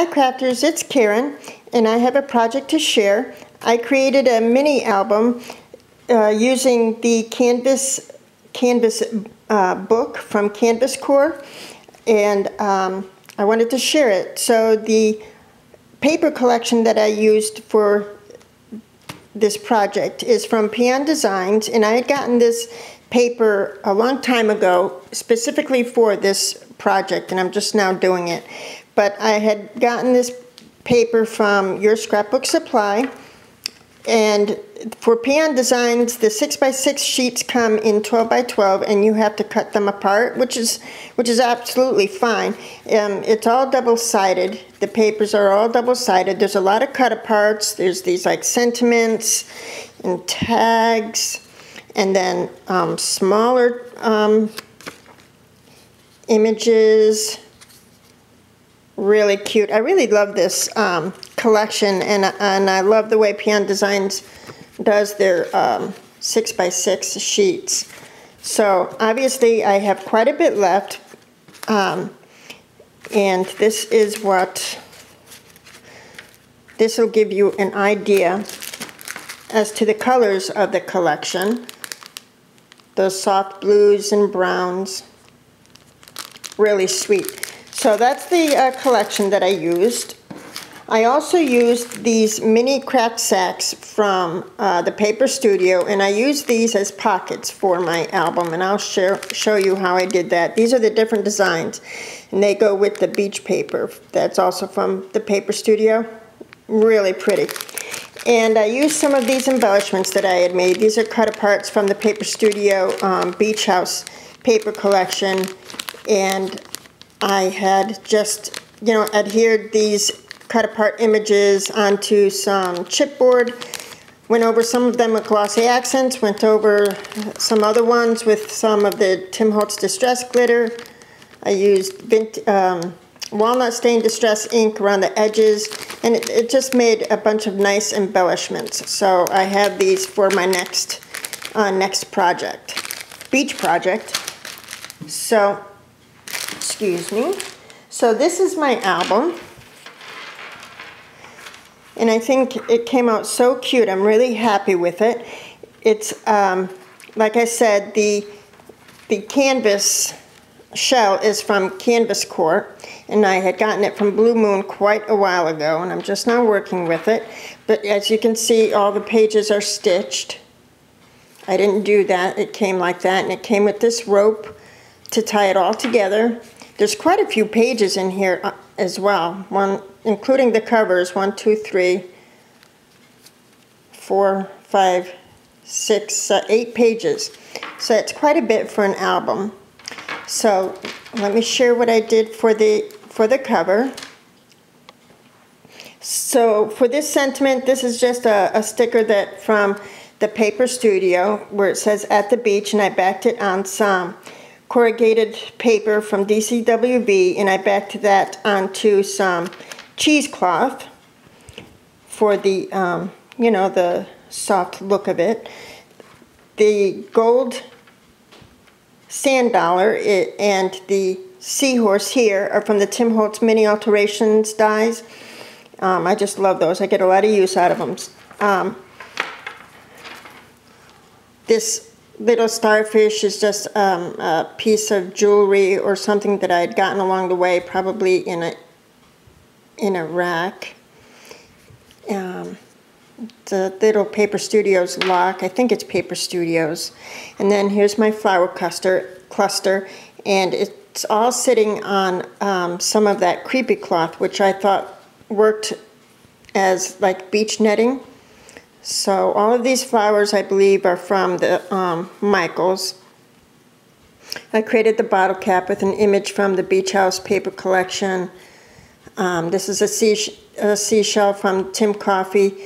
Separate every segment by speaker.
Speaker 1: Hi crafters, it's Karen and I have a project to share. I created a mini album uh, using the Canvas Canvas uh, book from Canvas Corp and um, I wanted to share it. So the paper collection that I used for this project is from Pion Designs and I had gotten this paper a long time ago specifically for this project and I'm just now doing it but I had gotten this paper from Your Scrapbook Supply, and for Pion Designs, the 6x6 sheets come in 12 by 12 and you have to cut them apart, which is which is absolutely fine. Um, it's all double-sided. The papers are all double-sided. There's a lot of cut aparts. There's these like sentiments and tags and then um, smaller um, images really cute. I really love this um, collection, and and I love the way Pion Designs does their um, six by six sheets. So obviously, I have quite a bit left, um, and this is what this will give you an idea as to the colors of the collection. Those soft blues and browns, really sweet. So that's the uh, collection that I used. I also used these mini craft sacks from uh, the Paper Studio, and I used these as pockets for my album, and I'll share, show you how I did that. These are the different designs, and they go with the beach paper. That's also from the Paper Studio. Really pretty. And I used some of these embellishments that I had made. These are cut aparts from the Paper Studio um, Beach House paper collection, and I had just, you know, adhered these cut apart images onto some chipboard, went over some of them with glossy accents, went over some other ones with some of the Tim Holtz Distress Glitter. I used vint, um, walnut stain distress ink around the edges, and it, it, just made a bunch of nice embellishments. So I have these for my next, uh, next project, beach project. So excuse me. So this is my album. And I think it came out so cute. I'm really happy with it. It's, um, like I said, the, the canvas shell is from Canvas Corp, and I had gotten it from Blue Moon quite a while ago, and I'm just now working with it. But as you can see, all the pages are stitched. I didn't do that. It came like that, and it came with this rope to tie it all together. There's quite a few pages in here uh, as well, one including the covers, one, two, three, four, five, six, uh, eight pages. So it's quite a bit for an album. So let me share what I did for the for the cover. So for this sentiment, this is just a, a sticker that from the Paper Studio where it says at the beach and I backed it on some corrugated paper from DCWV and I backed that onto some cheesecloth for the, um, you know, the soft look of it. The gold sand dollar it, and the seahorse here are from the Tim Holtz Mini Alterations dies. Um, I just love those. I get a lot of use out of them. Um, this little starfish is just um, a piece of jewelry or something that I had gotten along the way, probably in a in a rack. Um, the little Paper Studios lock. I think it's Paper Studios. And then here's my flower cluster, cluster, and it's all sitting on um, some of that creepy cloth, which I thought worked as like beach netting. So all of these flowers, I believe, are from the um, Michaels. I created the bottle cap with an image from the Beach House paper collection. Um, this is a, sea a, seashell from Tim Coffey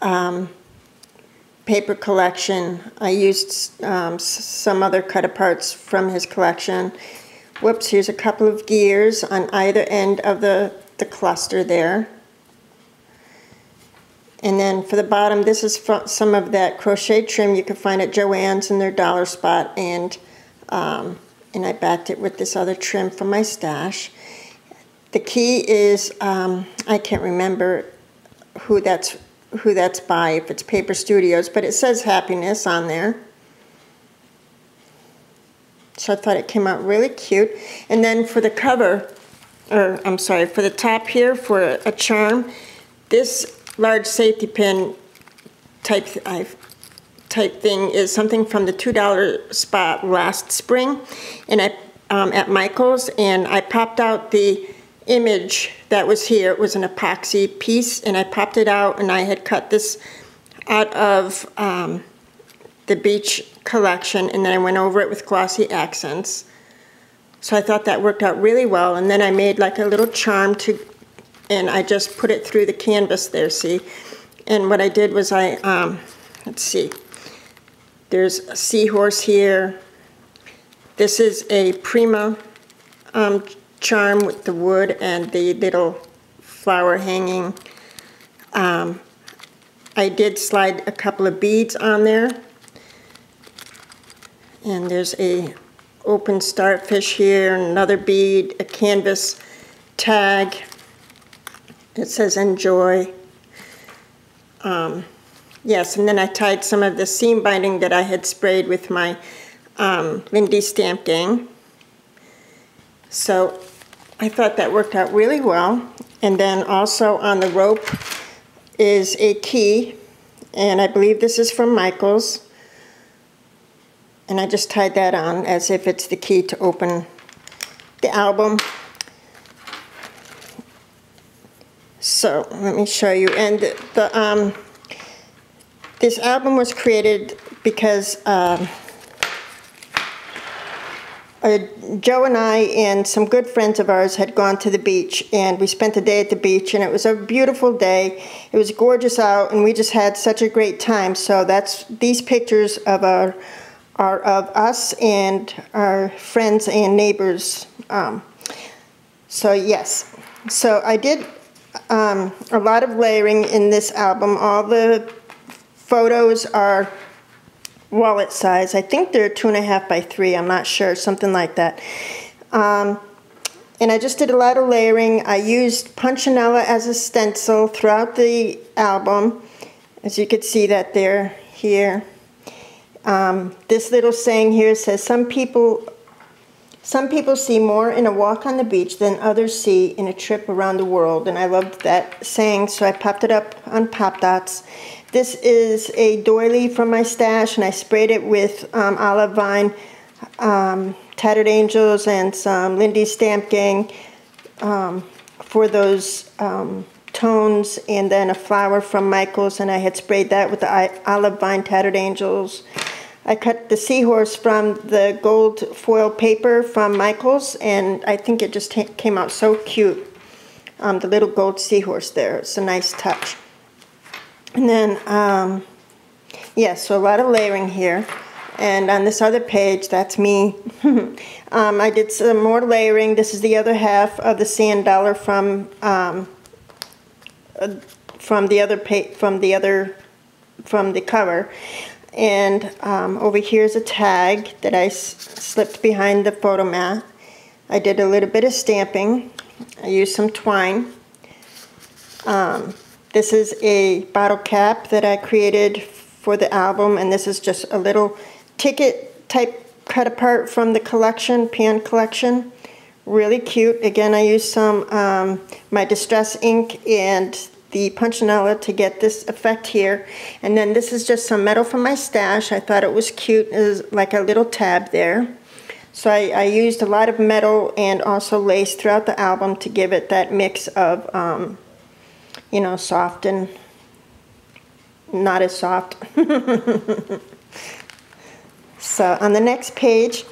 Speaker 1: um, paper collection. I used um, some other cut aparts from his collection. Whoops, here's a couple of gears on either end of the, the cluster there. And then for the bottom, this is some of that crochet trim you can find at Joann's in their dollar spot. And, um, and I backed it with this other trim from my stash. The key is, um, I can't remember who that's, who that's by, if it's Paper Studios, but it says happiness on there. So I thought it came out really cute. And then for the cover, or I'm sorry, for the top here for a charm, this large safety pin type type thing is something from the $2 spot last spring and I um, at Michael's and I popped out the image that was here. It was an epoxy piece and I popped it out and I had cut this out of um, the beach collection and then I went over it with glossy accents. So I thought that worked out really well and then I made like a little charm to and I just put it through the canvas there, see? And what I did was I, um, let's see, there's a seahorse here. This is a Prima um, charm with the wood and the little flower hanging. Um, I did slide a couple of beads on there. And there's a open starfish here, another bead, a canvas tag. It says enjoy. Um, yes, and then I tied some of the seam binding that I had sprayed with my um, Lindy Stamp Gang. So I thought that worked out really well. And then also on the rope is a key, and I believe this is from Michaels. And I just tied that on as if it's the key to open the album. So let me show you. And the um, this album was created because um, uh, Joe and I and some good friends of ours had gone to the beach and we spent a day at the beach and it was a beautiful day. It was gorgeous out and we just had such a great time. So that's these pictures of our are of us and our friends and neighbors. Um, so yes, so I did um, a lot of layering in this album. All the photos are wallet size. I think they're two and a half by three. I'm not sure, something like that. Um, and I just did a lot of layering. I used Punchinella as a stencil throughout the album. As you can see that there, here. Um, this little saying here says, some people, some people see more in a walk on the beach than others see in a trip around the world. And I loved that saying, so I popped it up on Pop Dots. This is a doily from my stash, and I sprayed it with um, olive vine, um, Tattered Angels, and some Lindy Stamp Gang um, for those um, tones, and then a flower from Michaels, and I had sprayed that with the olive vine Tattered Angels. I cut the seahorse from the gold foil paper from Michaels, and I think it just came out so cute. Um, the little gold seahorse there. It's a nice touch. And then, um, yes, yeah, so a lot of layering here. And on this other page, that's me. um, I did some more layering. This is the other half of the sand dollar from um, uh, from the other from the other from the cover. And um, over here is a tag that I slipped behind the photo mat. I did a little bit of stamping. I used some twine. Um, this is a bottle cap that I created for the album, and this is just a little ticket type cut apart from the collection, pan collection. Really cute. Again, I used some um, my Distress ink and the Punchinella to get this effect here. And then this is just some metal from my stash. I thought it was cute. It was like a little tab there. So I, I, used a lot of metal and also lace throughout the album to give it that mix of, um, you know, soft and not as soft. so on the next page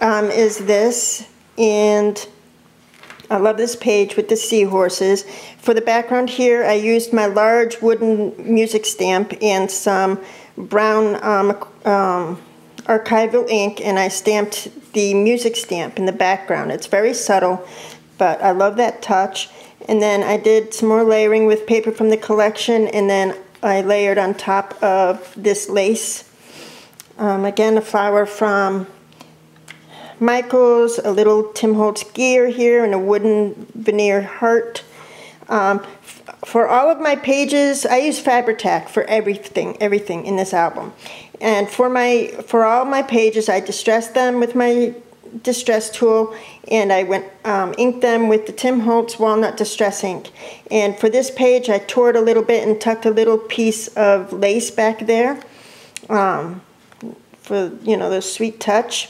Speaker 1: um, is this. And I love this page with the seahorses. For the background here, I used my large wooden music stamp and some brown um, um, archival ink, and I stamped the music stamp in the background. It's very subtle, but I love that touch. And then I did some more layering with paper from the collection, and then I layered on top of this lace. Um, again, a flower from Michaels, a little Tim Holtz gear here, and a wooden veneer heart. Um, for all of my pages, I use Fabri-Tac for everything, everything in this album. And for my for all my pages, I distressed them with my distress tool, and I went um, inked them with the Tim Holtz Walnut Distress Ink. And for this page, I tore it a little bit and tucked a little piece of lace back there um, for you know the sweet touch.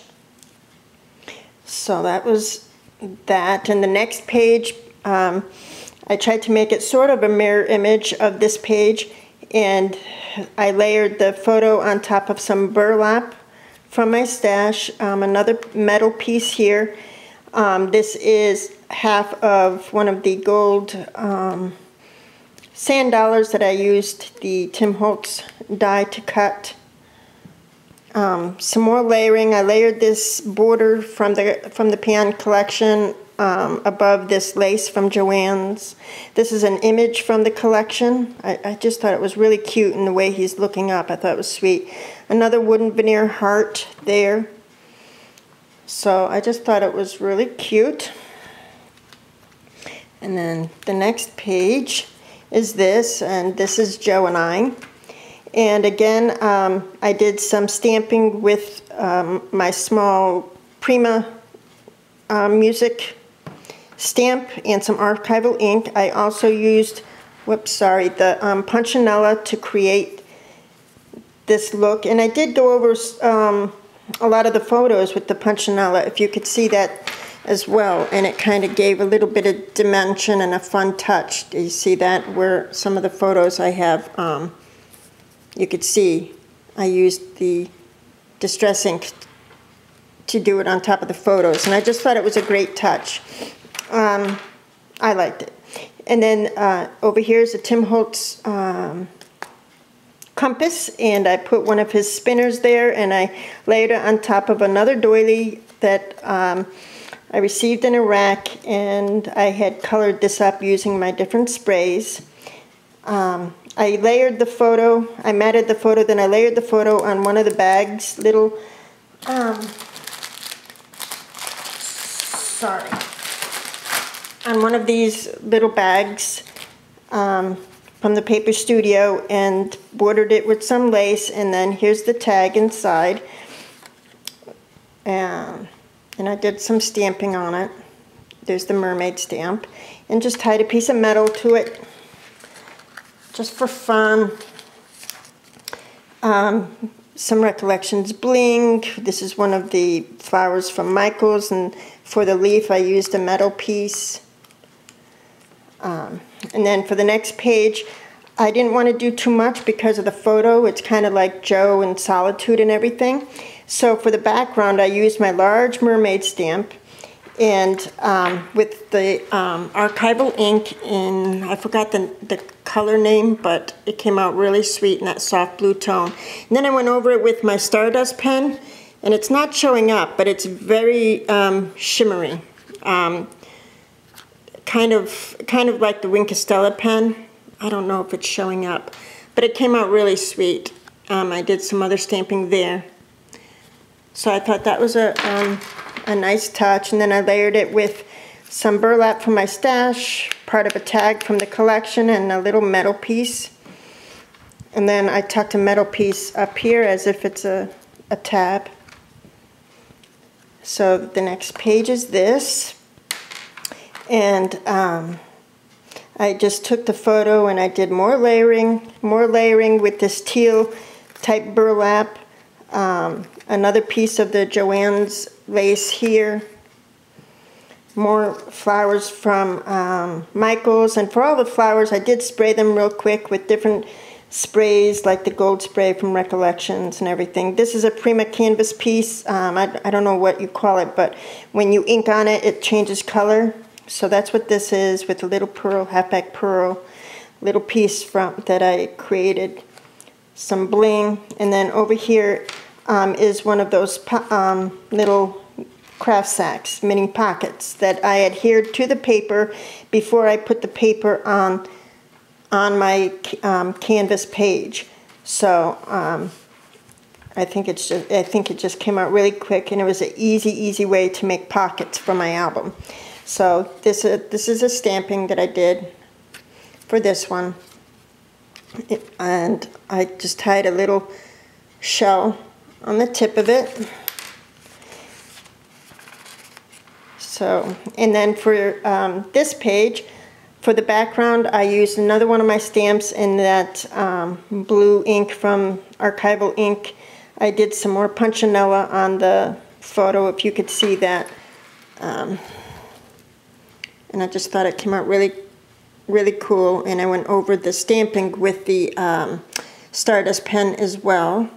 Speaker 1: So that was that. And the next page. Um, I tried to make it sort of a mirror image of this page and I layered the photo on top of some burlap from my stash, um, another metal piece here. Um, this is half of one of the gold um, sand dollars that I used the Tim Holtz die to cut. Um, some more layering. I layered this border from the from the Pan collection um, above this lace from Joann's. This is an image from the collection. I, I, just thought it was really cute in the way he's looking up. I thought it was sweet. Another wooden veneer heart there. So I just thought it was really cute. And then the next page is this, and this is Joe and I. And again, um, I did some stamping with um, my small Prima uh, music stamp and some archival ink. I also used, whoops, sorry, the um, Punchinella to create this look. And I did go over um, a lot of the photos with the Punchinella, if you could see that as well. And it kind of gave a little bit of dimension and a fun touch. Do you see that? Where some of the photos I have, um, you could see I used the Distress ink to do it on top of the photos. And I just thought it was a great touch. Um, I liked it. And then uh, over here is a Tim Holtz um, compass, and I put one of his spinners there, and I laid it on top of another doily that um, I received in Iraq, and I had colored this up using my different sprays. Um, I layered the photo, I matted the photo, then I layered the photo on one of the bags, little, um, sorry, on one of these little bags um, from the paper studio and bordered it with some lace and then here's the tag inside. And, and I did some stamping on it. There's the mermaid stamp. And just tied a piece of metal to it just for fun um, some recollections bling this is one of the flowers from Michaels and for the leaf I used a metal piece um, and then for the next page, I didn't want to do too much because of the photo. It's kind of like Joe in solitude and everything. So for the background, I used my large mermaid stamp and um, with the um, archival ink in, I forgot the, the color name, but it came out really sweet in that soft blue tone. And then I went over it with my Stardust pen, and it's not showing up, but it's very um, shimmery. Um, kind of kind of like the Wink Stella pen. I don't know if it's showing up, but it came out really sweet. Um, I did some other stamping there. So I thought that was a, um, a nice touch. And then I layered it with some burlap from my stash, part of a tag from the collection, and a little metal piece. And then I tucked a metal piece up here as if it's a, a tab. So the next page is this. And um, I just took the photo and I did more layering, more layering with this teal type burlap. Um, another piece of the Joann's lace here. More flowers from um, Michael's. And for all the flowers, I did spray them real quick with different sprays like the gold spray from Recollections and everything. This is a Prima canvas piece. Um, I, I don't know what you call it, but when you ink on it, it changes color. So that's what this is with a little pearl, halfback pearl, little piece from that I created, some bling, and then over here um, is one of those um, little craft sacks, mini pockets that I adhered to the paper before I put the paper on on my um, canvas page. So um, I think it's just I think it just came out really quick and it was an easy easy way to make pockets for my album. So this uh, this is a stamping that I did for this one. It, and I just tied a little shell on the tip of it. So, and then for um, this page, for the background, I used another one of my stamps in that um, blue ink from Archival Ink. I did some more punchinella on the photo, if you could see that. Um, and I just thought it came out really, really cool. And I went over the stamping with the um, Stardust pen as well.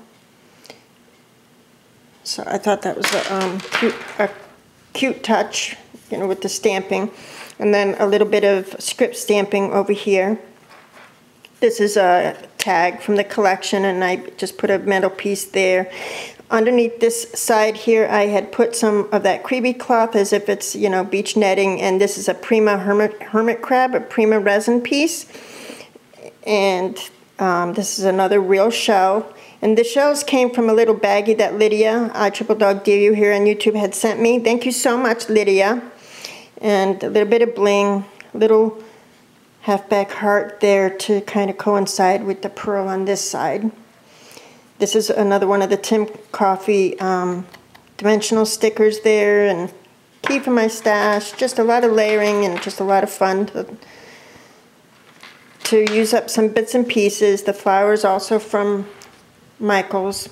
Speaker 1: So I thought that was a, um, cute, a cute touch, you know, with the stamping. And then a little bit of script stamping over here. This is a tag from the collection and I just put a metal piece there. Underneath this side here, I had put some of that creepy cloth as if it's, you know, beach netting. And this is a Prima Hermit, hermit Crab, a Prima resin piece. And um, this is another real shell. And the shells came from a little baggie that Lydia, Triple Dog Dare here on YouTube, had sent me. Thank you so much, Lydia. And a little bit of bling, little halfback heart there to kind of coincide with the pearl on this side. This is another one of the Tim Coffey um, dimensional stickers there and key for my stash. Just a lot of layering and just a lot of fun to, to use up some bits and pieces. The flowers also from Michaels.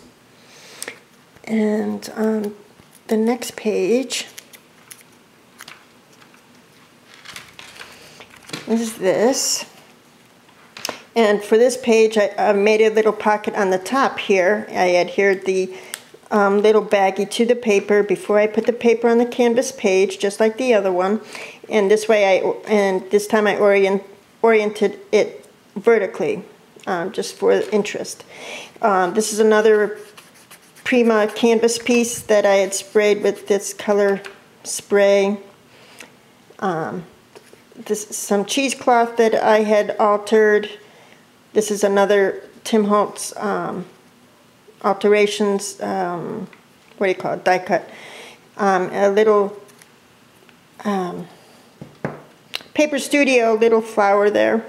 Speaker 1: And on the next page is this. And for this page, I, I, made a little pocket on the top here. I adhered the um, little baggie to the paper before I put the paper on the canvas page, just like the other one. And this way, I and this time I orient, oriented it vertically, um, just for interest. Um, this is another Prima canvas piece that I had sprayed with this color spray. Um, this some cheesecloth that I had altered this is another Tim Holtz um, alterations, um, what do you call it, die cut. Um, a little Paper Studio little flower there.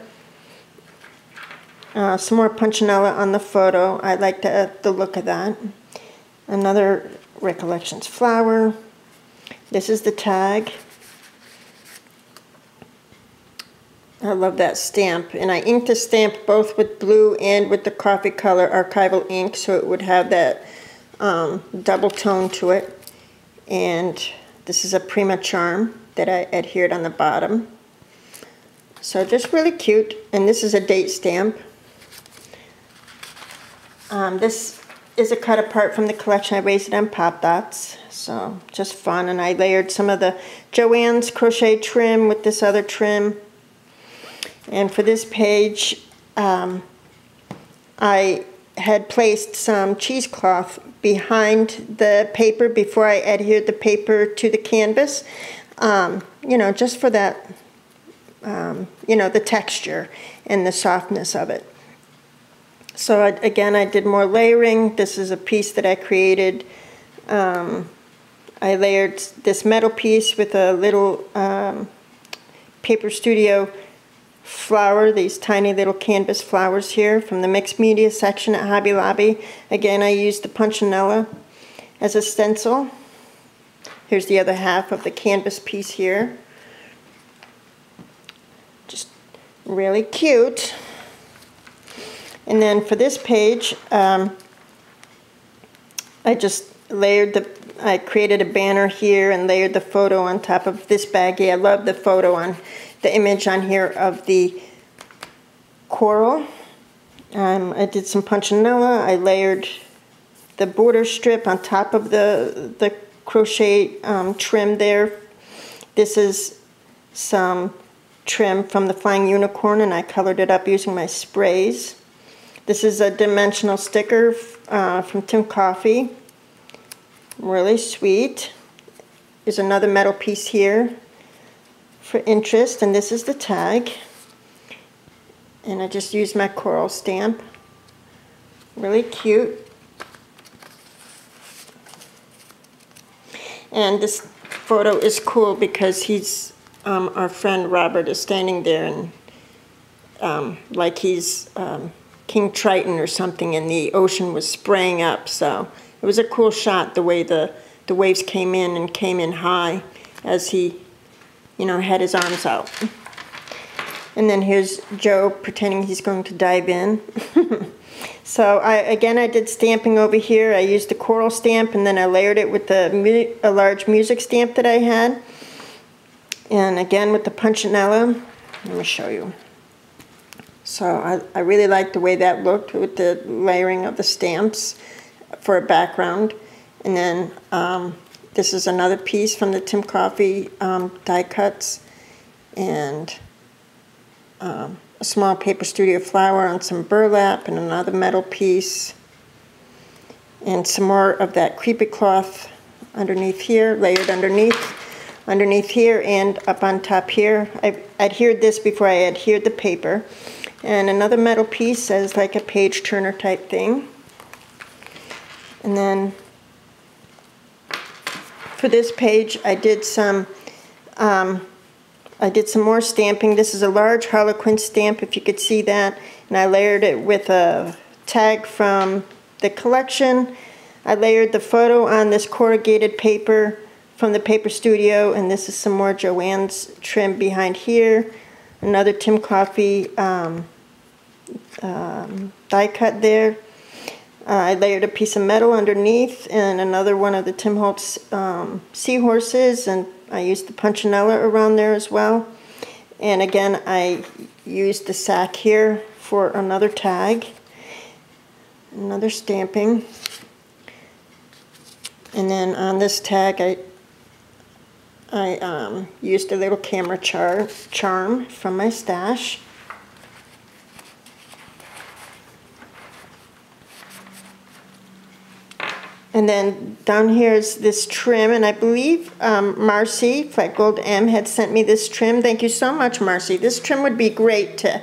Speaker 1: Uh, some more punchinella on the photo. I like the, the look of that. Another Recollections flower. This is the tag. I love that stamp. And I inked the stamp both with blue and with the coffee color archival ink so it would have that um, double tone to it. And this is a Prima Charm that I adhered on the bottom. So just really cute. And this is a date stamp. Um, this is a cut apart from the collection. I raised it on Pop Dots. So just fun. And I layered some of the Joann's crochet trim with this other trim. And for this page, um, I had placed some cheesecloth behind the paper before I adhered the paper to the canvas, um, you know, just for that, um, you know, the texture and the softness of it. So I, again, I did more layering. This is a piece that I created. Um, I layered this metal piece with a little um, Paper Studio flower, these tiny little canvas flowers here from the mixed media section at Hobby Lobby. Again, I used the Punchinella as a stencil. Here's the other half of the canvas piece here. Just really cute. And then for this page, um, I just layered the, I created a banner here and layered the photo on top of this baggie. I love the photo on the image on here of the coral. Um, I did some punchinella. I layered the border strip on top of the, the crochet um, trim there. This is some trim from the Flying Unicorn and I colored it up using my sprays. This is a dimensional sticker uh, from Tim Coffey. Really sweet. There's another metal piece here for interest, and this is the tag. And I just used my coral stamp. Really cute. And this photo is cool because he's, um, our friend Robert is standing there and um, like he's um, King Triton or something and the ocean was spraying up. So it was a cool shot the way the, the waves came in and came in high as he, you know, had his arms out. And then here's Joe pretending he's going to dive in. so I again, I did stamping over here. I used the coral stamp and then I layered it with the, a large music stamp that I had. And again with the Punchinella. Let me show you. So I, I really like the way that looked with the layering of the stamps for a background. And then um, this is another piece from the Tim Coffey um, die cuts. And um, a small paper studio flower on some burlap and another metal piece and some more of that creepy cloth underneath here, layered underneath, underneath here and up on top here. I adhered this before I adhered the paper. And another metal piece as like a page turner type thing. And then for this page I did some um, I did some more stamping. This is a large Harlequin stamp, if you could see that. And I layered it with a tag from the collection. I layered the photo on this corrugated paper from the Paper Studio, and this is some more Joann's trim behind here. Another Tim Coffey um, um, die cut there. Uh, I layered a piece of metal underneath and another one of the Tim Holtz um, seahorses and I used the punchinella around there as well. And again, I used the sack here for another tag, another stamping. And then on this tag, I I um, used a little camera char charm from my stash. And then down here is this trim, and I believe um, Marcy, Flat Gold M, had sent me this trim. Thank you so much, Marcy. This trim would be great to,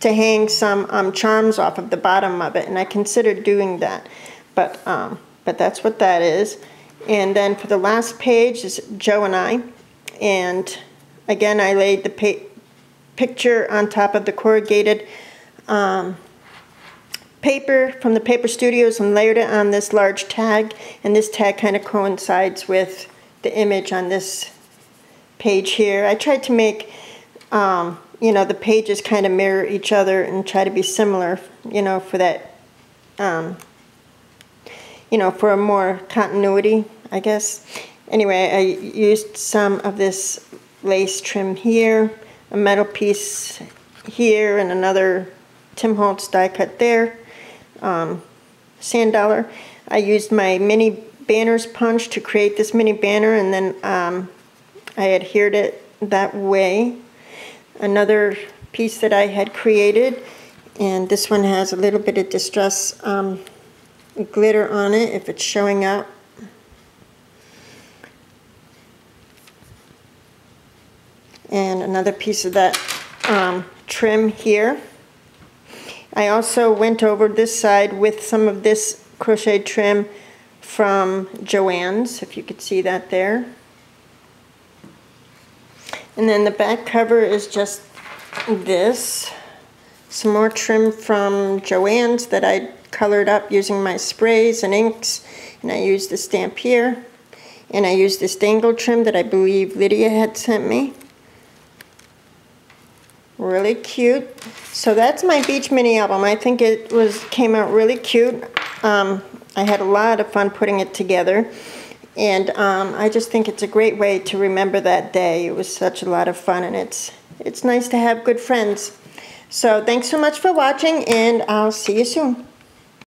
Speaker 1: to hang some um, charms off of the bottom of it, and I considered doing that. But, um, but that's what that is. And then for the last page is Joe and I. And again, I laid the picture on top of the corrugated um, paper from the paper studios and layered it on this large tag and this tag kind of coincides with the image on this page here. I tried to make um, you know the pages kind of mirror each other and try to be similar you know for that um, you know for a more continuity I guess. Anyway I used some of this lace trim here, a metal piece here and another Tim Holtz die cut there um, sand dollar. I used my mini banners punch to create this mini banner and then um, I adhered it that way. Another piece that I had created and this one has a little bit of distress um, glitter on it if it's showing up. And another piece of that um, trim here. I also went over this side with some of this crochet trim from Joann's, if you could see that there. And then the back cover is just this. Some more trim from Joann's that I colored up using my sprays and inks. And I used the stamp here. And I used this dangle trim that I believe Lydia had sent me. Really cute. So that's my beach mini album. I think it was came out really cute. Um, I had a lot of fun putting it together. And um, I just think it's a great way to remember that day. It was such a lot of fun and it's, it's nice to have good friends. So thanks so much for watching and I'll see you soon.